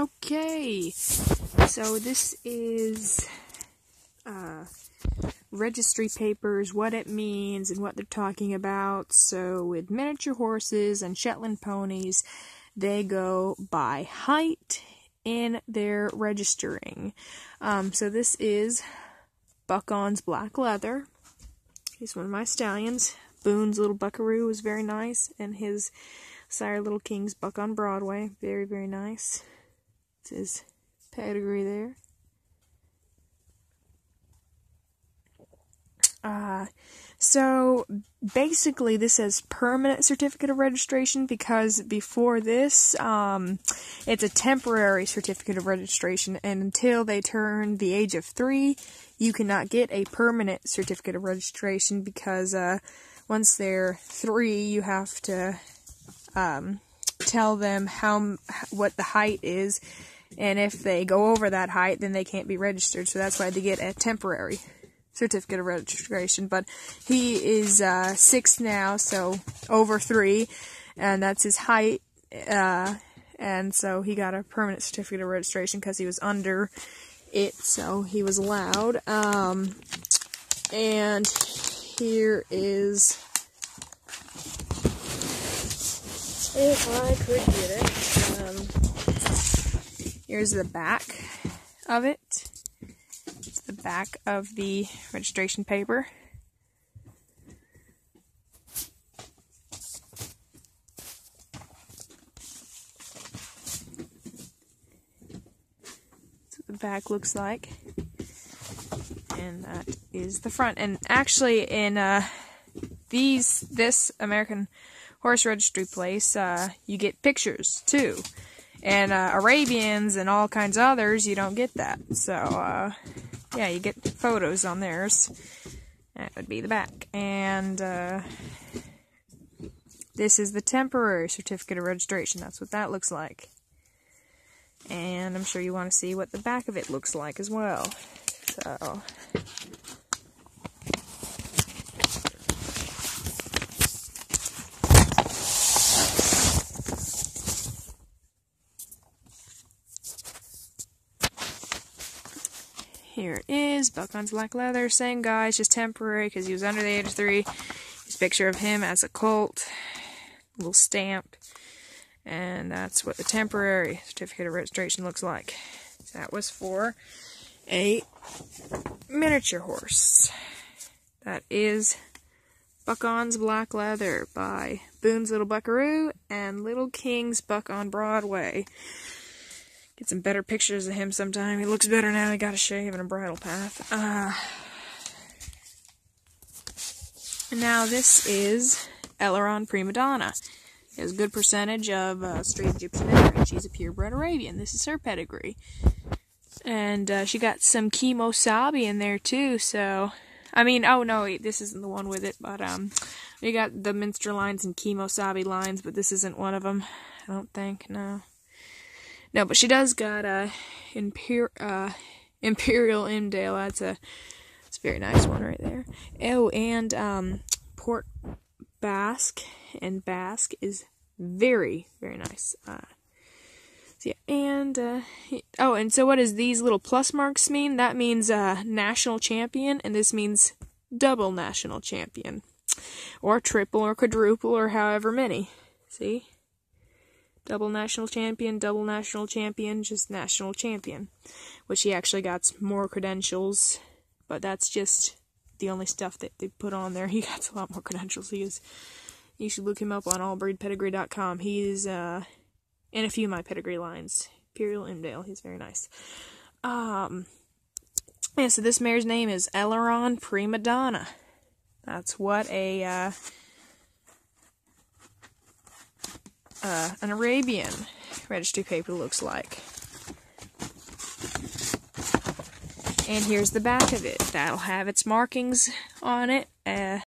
Okay, so this is uh, registry papers, what it means, and what they're talking about. So, with miniature horses and Shetland ponies, they go by height in their registering. Um, so, this is Buck-on's Black Leather. He's one of my stallions. Boone's Little Buckaroo was very nice, and his Sire Little King's Buck on Broadway, very, very nice. It's his pedigree there. Uh, so basically, this says permanent certificate of registration because before this, um, it's a temporary certificate of registration, and until they turn the age of three, you cannot get a permanent certificate of registration because uh, once they're three, you have to um, tell them how what the height is, and if they go over that height, then they can't be registered. So that's why they get a temporary certificate of registration. But he is uh, six now, so over three, and that's his height. Uh, and so he got a permanent certificate of registration because he was under it, so he was allowed. Um, and here is if I could get it. Um, here's the back of it. It's the back of the registration paper. That's what the back looks like. And that is the front. And actually, in uh, these, this American horse registry place, uh, you get pictures too. And uh, Arabians and all kinds of others, you don't get that. So, uh, yeah, you get photos on theirs. That would be the back. And uh, this is the temporary certificate of registration. That's what that looks like. And I'm sure you want to see what the back of it looks like as well. So, Here it is, Buck-on's Black Leather, same guy, it's just temporary because he was under the age of three. A picture of him as a colt, little stamped, and that's what the temporary certificate of registration looks like. That was for a miniature horse. That is Buck-on's Black Leather by Boone's Little Buckaroo and Little King's Buck on Broadway. Get some better pictures of him sometime. He looks better now. He got a shave and a bridle path. Uh, now this is Eliron Primadonna. He has a good percentage of uh, straight Egyptian and She's a purebred Arabian. This is her pedigree. And uh, she got some Kemo Sabi in there too, so... I mean, oh no, wait, this isn't the one with it, but um, we got the Minster lines and Kemo Sabi lines, but this isn't one of them. I don't think, no. No, but she does got a Imper- uh, Imperial Imdal. That's a it's a very nice one right there. Oh, and um, Port Basque and Bask is very very nice. Uh, so yeah, and uh, oh, and so what does these little plus marks mean? That means uh, national champion, and this means double national champion, or triple, or quadruple, or however many. See double national champion, double national champion, just national champion. Which he actually got more credentials, but that's just the only stuff that they put on there. He got a lot more credentials. He is. You should look him up on allbreedpedigree.com. He's uh, in a few of my pedigree lines. Imperial Imdal. He's very nice. Um, yeah, so this mare's name is Eliron Primadonna. That's what a uh, uh, an Arabian registry paper looks like. And here's the back of it. That'll have its markings on it. Uh,